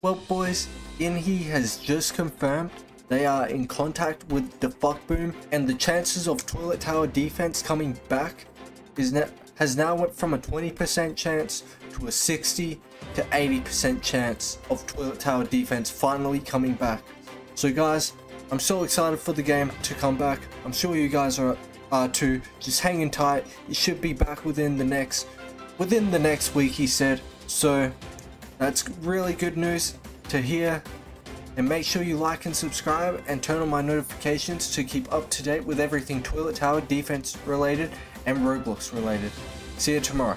Well, boys, Inhe has just confirmed they are in contact with DaFuqBoom, and the chances of toilet tower defense coming back is now has now went from a 20% chance to a 60 to 80% chance of toilet tower defense finally coming back. So guys, I'm so excited for the game to come back. I'm sure you guys are are too. Just hanging tight. It should be back within the next within the next week he said. So that's really good news to hear. And make sure you like and subscribe and turn on my notifications to keep up to date with everything Toilet Tower defense related and Roblox related. See you tomorrow.